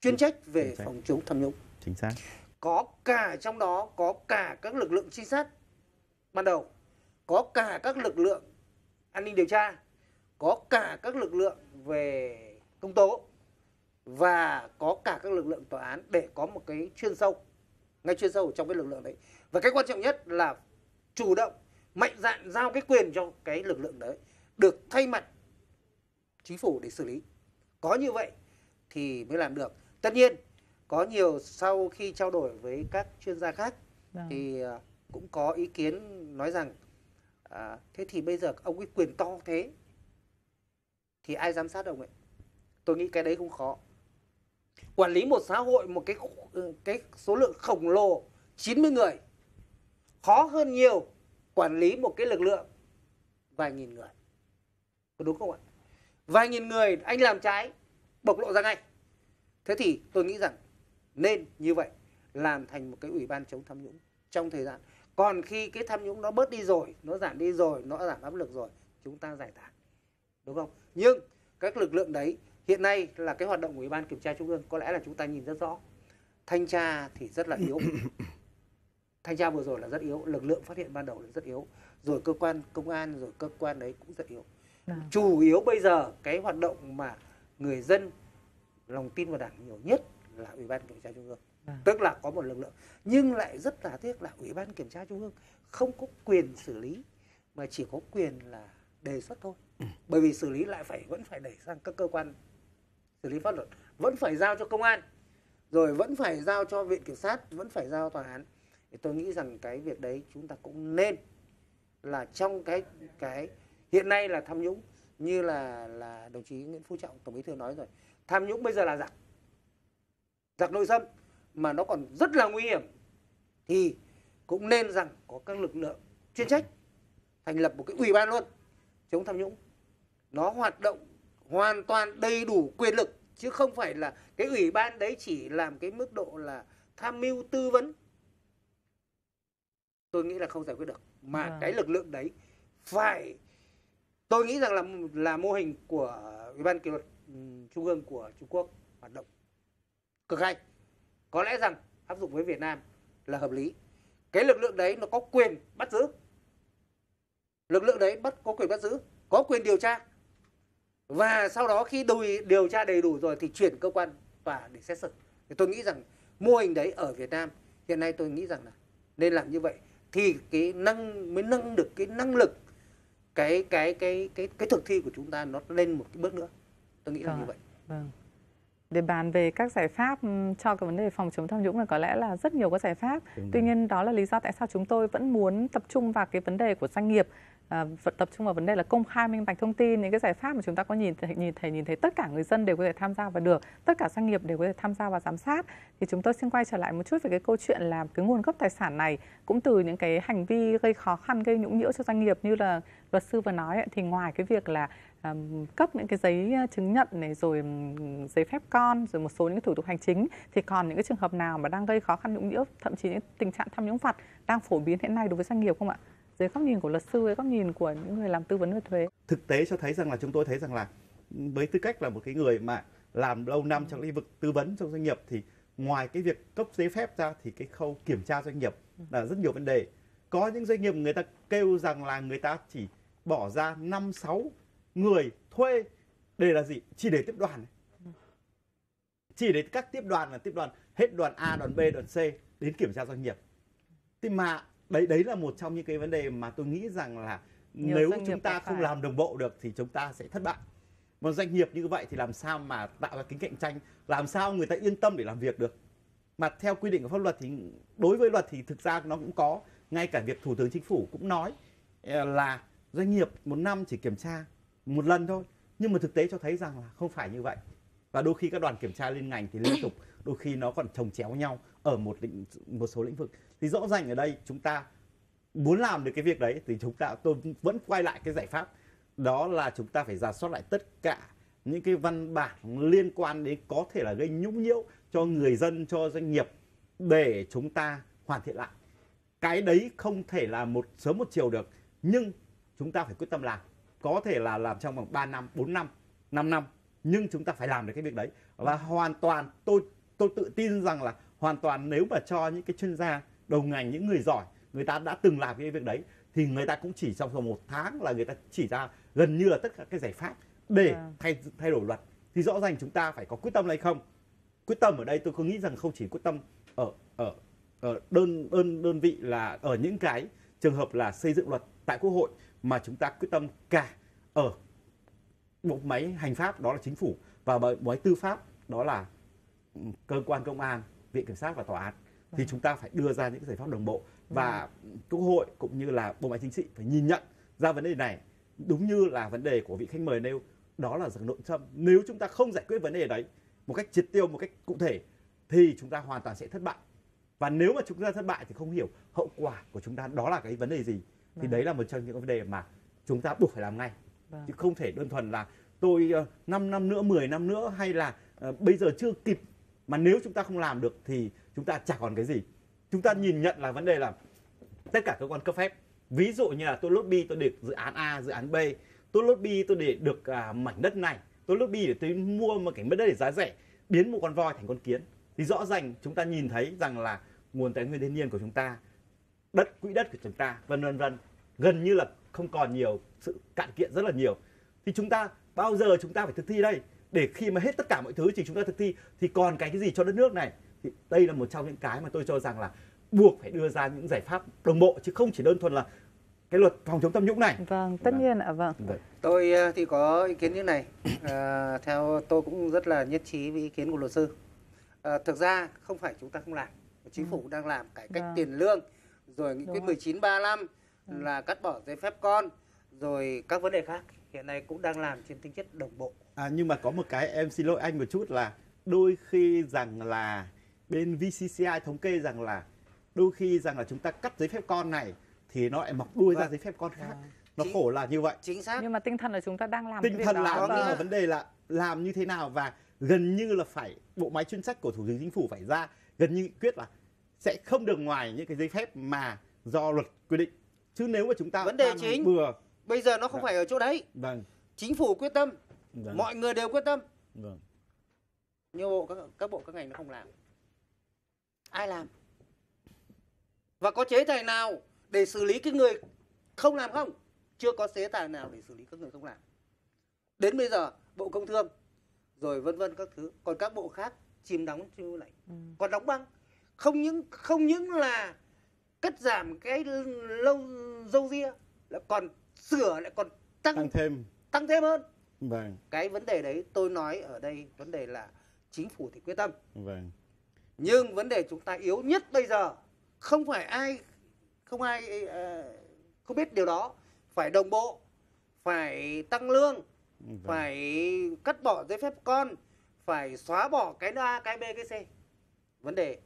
chuyên trách về phòng chống tham nhũng? Chính xác có cả trong đó có cả các lực lượng trinh sát ban đầu, có cả các lực lượng an ninh điều tra, có cả các lực lượng về công tố, và có cả các lực lượng tòa án để có một cái chuyên sâu, ngay chuyên sâu ở trong cái lực lượng đấy. Và cái quan trọng nhất là chủ động, mạnh dạn giao cái quyền cho cái lực lượng đấy được thay mặt chính phủ để xử lý. Có như vậy thì mới làm được. Tất nhiên có nhiều sau khi trao đổi với các chuyên gia khác Vâng. thì à, cũng có ý kiến nói rằng à, thế thì bây giờ ông ấy quyền to thế thì ai giám sát ông ấy? Tôi nghĩ cái đấy không khó. Quản lý một xã hội một cái khu- cái số lượng khổng lồ 90 người khó hơn nhiều quản lý một cái lực lượng vài nghìn người. Có đúng không ạ? Vài nghìn người anh làm trái bộc lộ ra ngay. Thế thì tôi nghĩ rằng nên như vậy làm thành một cái ủy ban chống tham nhũng trong thời gian. Còn khi cái tham nhũng nó bớt đi rồi nó giảm đi rồi nó giảm áp lực rồi chúng ta giải tán. Đúng không? Nhưng các lực lượng đấy hiện nay là cái hoạt động của ủy ban kiểm tra trung ương có lẽ là chúng ta nhìn rất rõ. Thanh tra thì rất là yếu. Thanh tra vừa rồi là rất yếu lực lượng phát hiện ban đầu là rất yếu. Rồi cơ quan công an rồi cơ quan đấy cũng rất yếu. Vâng. chủ yếu bây giờ cái hoạt động mà người dân lòng tin vào đảng nhiều nhất là ủy ban kiểm tra trung ương. Vâng. tức là có một lực lượng. Nhưng lại rất là tiếc là ủy ban kiểm tra trung ương không có quyền xử lý mà chỉ có quyền là đề xuất thôi. Bởi vì xử lý lại phải vẫn phải đẩy sang các cơ quan xử lý pháp luật. Vẫn phải giao cho công an. Rồi vẫn phải giao cho viện kiểm sát vẫn phải giao tòa án. Thì tôi nghĩ rằng cái việc đấy chúng ta cũng nên là trong cái cái hiện nay là tham nhũng. Như là là đồng chí Nguyễn Phú Trọng tổng bí thư nói rồi tham nhũng bây giờ là giặc giặc nội xâm mà nó còn rất là nguy hiểm thì cũng nên rằng có các lực lượng chuyên trách thành lập một cái ủy ban luôn chống tham nhũng nó hoạt động hoàn toàn đầy đủ quyền lực chứ không phải là cái ủy ban đấy chỉ làm cái mức độ là tham mưu tư vấn tôi nghĩ là không giải quyết được mà Vâng. cái lực lượng đấy phải tôi nghĩ rằng là là mô hình của ủy ban kỷ luật trung ương của Trung Quốc hoạt động cực hay có lẽ rằng áp dụng với Việt Nam là hợp lý. Cái lực lượng đấy nó có quyền bắt giữ. Lực lượng đấy bắt có quyền bắt giữ có quyền điều tra. Và sau đó khi đùi điều tra đầy đủ rồi thì chuyển cơ quan tòa để xét xử. Thì tôi nghĩ rằng mô hình đấy ở Việt Nam hiện nay tôi nghĩ rằng là nên làm như vậy thì cái năng mới nâng được cái năng lực cái cái cái cái cái thực thi của chúng ta nó lên một cái bước nữa. Tôi nghĩ là như vậy. Vâng để bàn về các giải pháp cho cái vấn đề phòng chống tham nhũng là có lẽ là rất nhiều các giải pháp. Tuy nhiên đó là lý do tại sao chúng tôi vẫn muốn tập trung vào cái vấn đề của doanh nghiệp à, tập trung vào vấn đề là công khai minh bạch thông tin những cái giải pháp mà chúng ta có nhìn thấy nhìn thấy nhìn thấy tất cả người dân đều có thể tham gia vào được tất cả doanh nghiệp đều có thể tham gia vào giám sát. Thì chúng tôi xin quay trở lại một chút về cái câu chuyện là cái nguồn gốc tài sản này cũng từ những cái hành vi gây khó khăn gây nhũng nhiễu cho doanh nghiệp như là luật sư vừa nói thì ngoài cái việc là um, cấp những cái giấy chứng nhận này rồi um, giấy phép con rồi một số những cái thủ tục hành chính. Thì còn những cái trường hợp nào mà đang gây khó khăn nhũng nhiễu thậm chí những tình trạng tham nhũng vặt đang phổ biến hiện nay đối với doanh nghiệp không ạ? dưới góc nhìn của luật sư với góc nhìn của những người làm tư vấn về thuế. Thực tế cho thấy rằng là chúng tôi thấy rằng là với tư cách là một cái người mà làm lâu năm trong lĩnh vực tư vấn trong doanh nghiệp thì ngoài cái việc cấp giấy phép ra thì cái khâu kiểm tra doanh nghiệp là rất nhiều vấn đề. Có những doanh nghiệp người ta kêu rằng là người ta chỉ bỏ ra năm sáu người thuê để là gì? Chỉ để tiếp đoàn chỉ để các tiếp đoàn là tiếp đoàn hết đoàn A đoàn B đoàn C đến kiểm tra doanh nghiệp. Thì mà đấy đấy là một trong những cái vấn đề mà tôi nghĩ rằng là Nhiều nếu chúng ta không phải. làm đồng bộ được thì chúng ta sẽ thất bại. Một doanh nghiệp như vậy thì làm sao mà tạo ra tính cạnh tranh? Làm sao người ta yên tâm để làm việc được? Mà theo quy định của pháp luật thì đối với luật thì thực ra nó cũng có ngay cả việc thủ tướng chính phủ cũng nói ờ, là doanh nghiệp một năm chỉ kiểm tra một lần thôi. Nhưng mà thực tế cho thấy rằng là không phải như vậy. Và đôi khi các đoàn kiểm tra liên ngành thì liên tục đôi khi nó còn trồng chéo nhau ở một lĩnh một số lĩnh vực. Thì rõ ràng ở đây chúng ta muốn làm được cái việc đấy thì chúng ta tôi vẫn quay lại cái giải pháp. Đó là chúng ta phải giả soát lại tất cả những cái văn bản liên quan đến có thể là gây nhũng nhiễu cho người dân cho doanh nghiệp để chúng ta hoàn thiện lại. Cái đấy không thể là một sớm một chiều được nhưng chúng ta phải quyết tâm làm có thể là làm trong vòng 3 năm 4 năm 5 năm. Nhưng chúng ta phải làm được cái việc đấy. Và hoàn toàn tôi tôi tự tin rằng là hoàn toàn nếu mà cho những cái chuyên gia đầu ngành những người giỏi người ta đã từng làm cái việc đấy thì người ta cũng chỉ trong vòng một tháng là người ta chỉ ra gần như là tất cả cái giải pháp để vâng. thay thay đổi luật. Thì rõ ràng chúng ta phải có quyết tâm hay không? Quyết tâm ở đây tôi có nghĩ rằng không chỉ quyết tâm ở ở ở đơn đơn đơn vị là ở những cái trường hợp là xây dựng luật tại quốc hội mà chúng ta quyết tâm cả ở bộ máy hành pháp đó là chính phủ và bộ máy tư pháp đó là cơ quan công an viện kiểm sát và tòa án. Thì vâng. chúng ta phải đưa ra những giải pháp đồng bộ và vâng. quốc hội cũng như là bộ máy chính trị phải nhìn nhận ra vấn đề này. Đúng như là vấn đề của vị khách mời nêu đó là rằng nội châm nếu chúng ta không giải quyết vấn đề đấy một cách triệt tiêu một cách cụ thể thì chúng ta hoàn toàn sẽ thất bại. Và nếu mà chúng ta thất bại thì không hiểu hậu quả của chúng ta đó là cái vấn đề gì thì đấy là một trong những vấn đề mà chúng ta buộc phải làm ngay. Vâng. chứ không thể đơn thuần là tôi uh, 5 năm nữa 10 năm nữa hay là uh, bây giờ chưa kịp mà nếu chúng ta không làm được thì chúng ta chả còn cái gì. Chúng ta nhìn nhận là vấn đề là tất cả cơ quan cấp phép ví dụ như là tôi lobby tôi được dự án A dự án B tôi lobby tôi để được à, mảnh đất này tôi lobby để tôi mua một cái đất để giá rẻ biến một con voi thành con kiến. Thì rõ ràng chúng ta nhìn thấy rằng là nguồn tài nguyên thiên nhiên của chúng ta đất quỹ đất của chúng ta vân vân vân gần như là không còn nhiều sự cạn kiện rất là nhiều thì chúng ta bao giờ chúng ta phải thực thi đây để khi mà hết tất cả mọi thứ thì chúng ta thực thi thì còn cái cái gì cho đất nước này thì đây là một trong những cái mà tôi cho rằng là buộc phải đưa ra những giải pháp đồng bộ chứ không chỉ đơn thuần là cái luật phòng chống tham nhũng này. Vâng, tất vâng. nhiên ạ, vâng. vâng. Tôi ờ, thì có ý kiến như này. À, theo tôi cũng rất là nhất trí với ý kiến của luật sư. À, thực ra không phải chúng ta không làm, chính phủ ừ. đang làm cải cách vâng. tiền lương, rồi nghị quyết 1935 ừ. Là cắt bỏ giấy phép con, rồi các vấn đề khác. Hiện nay cũng đang làm trên tính chất đồng bộ. À nhưng mà có một cái em xin lỗi anh một chút là đôi khi rằng là bên VCCI thống kê rằng là đôi khi rằng là chúng ta cắt giấy phép con này thì nó lại mọc đuôi vâng. ra giấy phép con khác. Vâng. nó chính, khổ là như vậy. chính xác. Nhưng mà tinh thần là chúng ta đang làm tinh thần là nhưng mà vấn đề là làm như thế nào và gần như là phải bộ máy chuyên trách của thủ tướng chính phủ phải ra gần như quyết là sẽ không được ngoài những cái giấy phép mà do luật quy định chứ nếu mà chúng ta vấn đề chính bừa. bây giờ nó không vâng. phải ở chỗ đấy. Vâng. Chính phủ quyết tâm vâng. mọi người đều quyết tâm. Vâng. nhưng bộ các, các bộ các ngành nó không làm. Ai làm? Và có chế tài nào để xử lý cái người không làm không? Chưa có chế tài nào để xử lý các người không làm. Đến bây giờ bộ công thương rồi vân vân các thứ còn các bộ khác chìm đóng chưa lạnh Ừ. còn đóng băng. Không những không những là cắt giảm cái lâu dâu ria lại còn sửa lại còn tăng tăng thêm. tăng thêm hơn. Vâng. Cái vấn đề đấy tôi nói ở đây vấn đề là chính phủ thì quyết tâm. Vâng. Nhưng vấn đề chúng ta yếu nhất bây giờ không phải ai không ai ờ, không biết điều đó. Phải đồng bộ phải tăng lương vâng. phải cắt bỏ giấy phép con phải xóa bỏ cái A cái B cái C. Vấn đề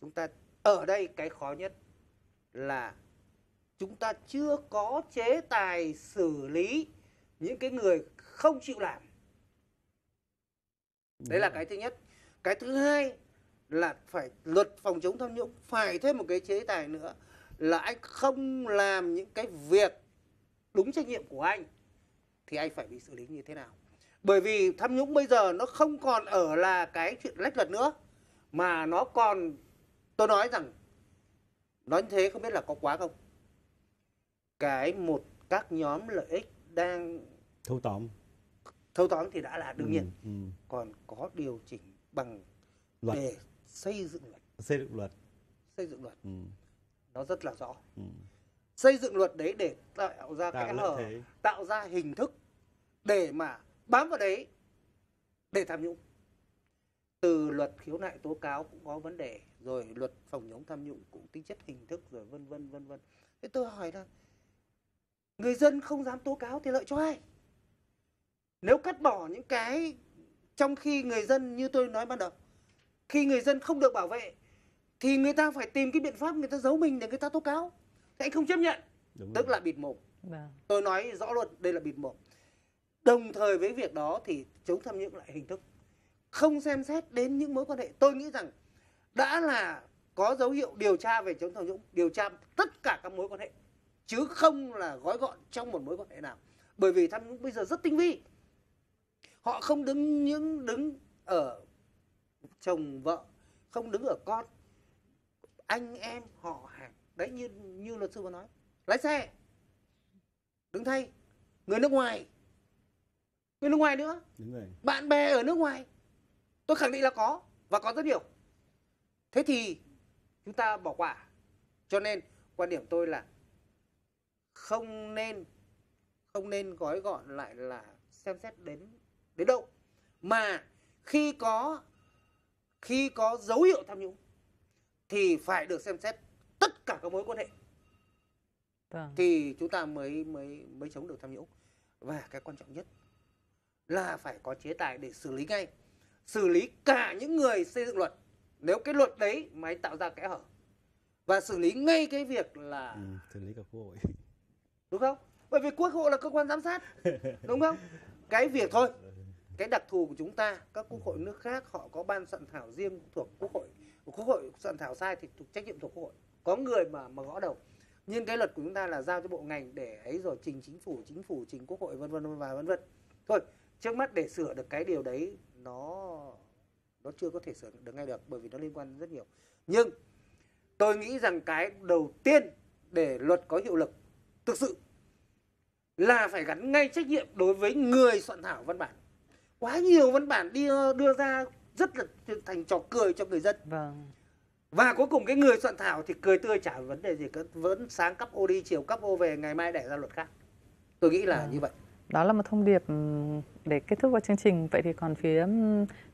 chúng ta ở đây cái khó nhất là chúng ta chưa có chế tài xử lý những cái người không chịu làm. Đấy là cái thứ nhất. Cái thứ hai là phải luật phòng chống tham nhũng phải thêm một cái chế tài nữa là anh không làm những cái việc đúng trách nhiệm của anh thì anh phải bị xử lý như thế nào. Bởi vì tham nhũng bây giờ nó không còn ở là cái chuyện lách luật nữa mà nó còn tôi nói rằng nói như thế không biết là có quá không? Cái một các nhóm lợi ích đang thâu tóm. Thâu tóm thì đã là đương nhiên. Ừ, ừ. còn có điều chỉnh bằng luật. để xây dựng luật. Xây dựng luật. Xây dựng luật. Ừ, nó rất là rõ. Ừ. xây dựng luật đấy để tạo ra tạo kẽ lợi hở thế. tạo ra hình thức để mà bám vào đấy để tham nhũng. Từ luật khiếu nại tố cáo cũng có vấn đề rồi luật phòng chống tham nhũng cũng tính chất hình thức rồi vân vân vân vân. Thế tôi hỏi là người dân không dám tố cáo thì lợi cho ai? Nếu cắt bỏ những cái trong khi người dân như tôi nói ban đầu khi người dân không được bảo vệ thì người ta phải tìm cái biện pháp người ta giấu mình để người ta tố cáo. Thì anh không chấp nhận. Đúng tức rồi. là bịt mồm. Vâng. tôi nói rõ luôn đây là bịt mồm. Đồng thời với việc đó thì chống tham nhũng lại hình thức. Không xem xét đến những mối quan hệ. Tôi nghĩ rằng đã là có dấu hiệu điều tra về chống tham nhũng điều tra tất cả các mối quan hệ chứ không là gói gọn trong một mối quan hệ nào. Bởi vì tham nhũng bây giờ rất tinh vi. Họ không đứng những đứng ở chồng vợ không đứng ở con. Anh em họ hàng đấy như như luật sư vừa nói lái xe đứng thay người nước ngoài. Người nước ngoài nữa. Đúng rồi. Bạn bè ở nước ngoài. Tôi khẳng định là có và có rất nhiều thế thì chúng ta bỏ qua. Cho nên quan điểm tôi là không nên không nên gói gọn lại là xem xét đến đến đâu. Mà khi có khi có dấu hiệu tham nhũng thì phải được xem xét tất cả các mối quan hệ. Vâng. thì chúng ta mới mới mới chống được tham nhũng. Và cái quan trọng nhất là phải có chế tài để xử lý ngay xử lý cả những người xây dựng luật nếu cái luật đấy mà anh tạo ra kẽ hở và xử lý ngay cái việc là ừ, xử lý cả quốc hội. Đúng không? Bởi vì quốc hội là cơ quan giám sát đúng không? Cái việc thôi cái đặc thù của chúng ta các quốc hội nước khác họ có ban soạn thảo riêng thuộc quốc hội quốc hội soạn thảo sai thì thuộc trách nhiệm thuộc quốc hội. Có người mà mà gõ đầu. Nhưng cái luật của chúng ta là giao cho bộ ngành để ấy rồi trình chính phủ chính phủ trình quốc hội vân vân và vân vân. Thôi trước mắt để sửa được cái điều đấy nó nó chưa có thể sửa được ngay được bởi vì nó liên quan rất nhiều. Nhưng tôi nghĩ rằng cái đầu tiên để luật có hiệu lực thực sự là phải gắn ngay trách nhiệm đối với người soạn thảo văn bản. Quá nhiều văn bản đi đưa ra rất là thành trò cười cho người dân. Vâng. và cuối cùng cái người soạn thảo thì cười tươi chả vấn đề gì vẫn sáng cấp ô đi chiều cấp ô về ngày mai đẻ ra luật khác. Tôi nghĩ là Vâng. như vậy. Đó là một thông điệp để kết thúc vào chương trình. Vậy thì còn phía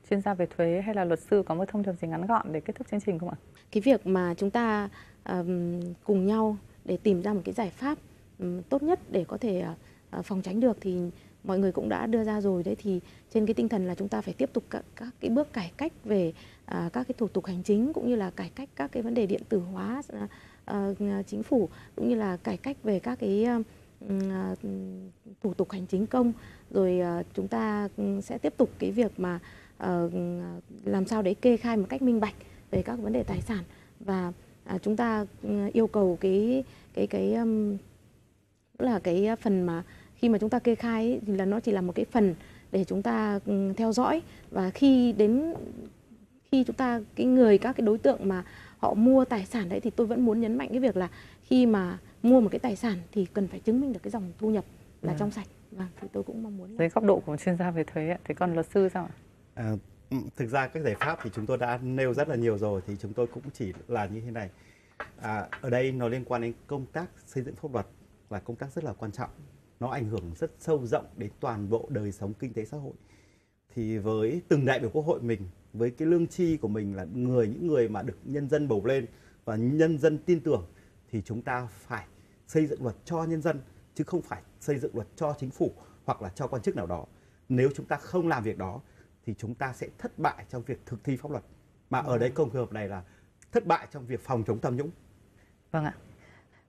chuyên gia về thuế hay là luật sư có một thông điệp gì ngắn gọn để kết thúc chương trình không ạ? cái việc mà chúng ta um, cùng nhau để tìm ra một cái giải pháp um, tốt nhất để có thể uh, phòng tránh được thì mọi người cũng đã đưa ra rồi đấy thì trên cái tinh thần là chúng ta phải tiếp tục các, các cái bước cải cách về à, các cái thủ tục hành chính cũng như là cải cách các cái vấn đề điện tử hóa à, chính phủ cũng như là cải cách về các cái à, thủ tục hành chính công rồi ờ, chúng ta ừm, sẽ tiếp tục cái việc mà ờ, làm sao để kê khai một cách minh bạch về các vấn đề tài sản. Và à, chúng ta ừ, yêu cầu cái cái cái là cái phần mà khi mà chúng ta kê khai ấy, thì là nó chỉ là một cái phần để chúng ta ừ, theo dõi. Và khi đến khi chúng ta cái người các cái đối tượng mà họ mua tài sản đấy thì tôi vẫn muốn nhấn mạnh cái việc là khi mà mua một cái tài sản thì cần phải chứng minh được cái dòng thu nhập là Ừ. trong sạch vâng thì tôi cũng mong muốn là dưới góc độ của chuyên gia về thuế ạ. Thế còn luật sư sao ạ? À, thực ra các giải pháp thì chúng tôi đã nêu rất là nhiều rồi thì chúng tôi cũng chỉ là như thế này. À, ở đây nó liên quan đến công tác xây dựng pháp luật là công tác rất là quan trọng. Nó ảnh hưởng rất sâu rộng đến toàn bộ đời sống kinh tế xã hội. Thì với từng đại biểu quốc hội mình, với cái lương chi của mình là người những người mà được nhân dân bầu lên và nhân dân tin tưởng thì chúng ta phải xây dựng luật cho nhân dân chứ không phải xây dựng luật cho chính phủ hoặc là cho quan chức nào đó. Nếu chúng ta không làm việc đó thì chúng ta sẽ thất bại trong việc thực thi pháp luật. Mà ở đây công hợp này là thất bại trong việc phòng chống tham nhũng. Vâng ạ.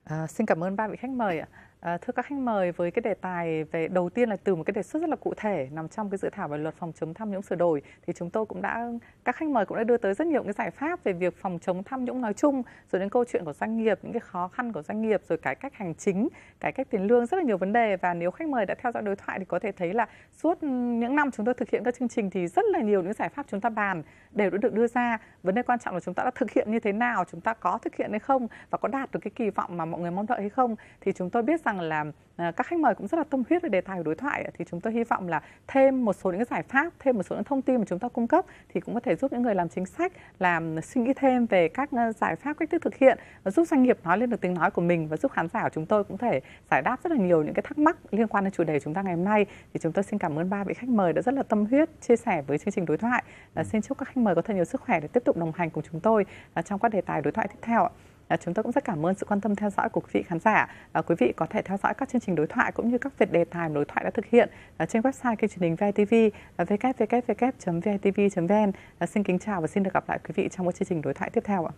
À, xin cảm ơn ba vị khách mời ạ. À, thưa các khách mời, với cái đề tài về đầu tiên là từ một cái đề xuất rất là cụ thể nằm trong cái dự thảo về luật phòng chống tham nhũng sửa đổi thì chúng tôi cũng đã các khách mời cũng đã đưa tới rất nhiều cái giải pháp về việc phòng chống tham nhũng nói chung rồi đến câu chuyện của doanh nghiệp những cái khó khăn của doanh nghiệp rồi cải cách hành chính cải cách tiền lương rất là nhiều vấn đề. Và nếu khách mời đã theo dõi đối thoại thì có thể thấy là suốt những năm chúng tôi thực hiện các chương trình thì rất là nhiều những giải pháp chúng ta bàn đều đã được đưa ra. Vấn đề quan trọng là chúng ta đã thực hiện như thế nào chúng ta có thực hiện hay không và có đạt được cái kỳ vọng mà mọi người mong đợi hay không thì chúng tôi biết rằng là ờ, các khách mời cũng rất là tâm huyết về đề tài của đối thoại thì chúng tôi hy vọng là thêm một số những cái giải pháp thêm một số những thông tin mà chúng ta cung cấp thì cũng có thể giúp những người làm chính sách làm ờ, suy nghĩ thêm về các ờ, giải pháp cách thức thực hiện và giúp doanh nghiệp nói lên được tiếng nói của mình và giúp khán giả của chúng tôi cũng thể giải đáp rất là nhiều những cái thắc mắc liên quan đến chủ đề của chúng ta ngày hôm nay. Thì chúng tôi xin cảm ơn ba vị khách mời đã rất là tâm huyết chia sẻ với chương trình đối thoại. À, xin chúc các khách mời có thật nhiều sức khỏe để tiếp tục đồng hành cùng chúng tôi trong các đề tài đối thoại tiếp theo ạ. À, chúng tôi cũng rất cảm ơn sự quan tâm theo dõi của quý vị khán giả. À, quý vị có thể theo dõi các chương trình đối thoại cũng như các việc đề tài mà đối thoại đã thực hiện à, trên website kênh truyền hình VITV à, www.vitv.vn. À, xin kính chào và xin được gặp lại quý vị trong các chương trình đối thoại tiếp theo ạ.